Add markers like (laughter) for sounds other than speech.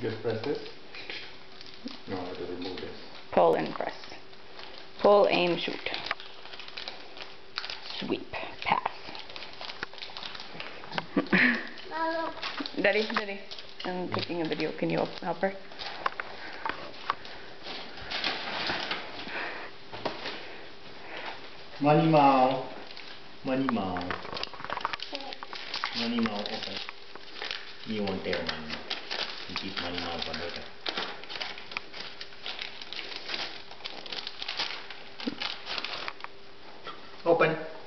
Just press this. No, I have to remove this. Pull and press. Pull, aim, shoot. Sweep. Pass. (laughs) Daddy, Daddy. I'm taking a video. Can you help her? Money Mao. Money Mao. Money Mao, okay. You want their money. Open.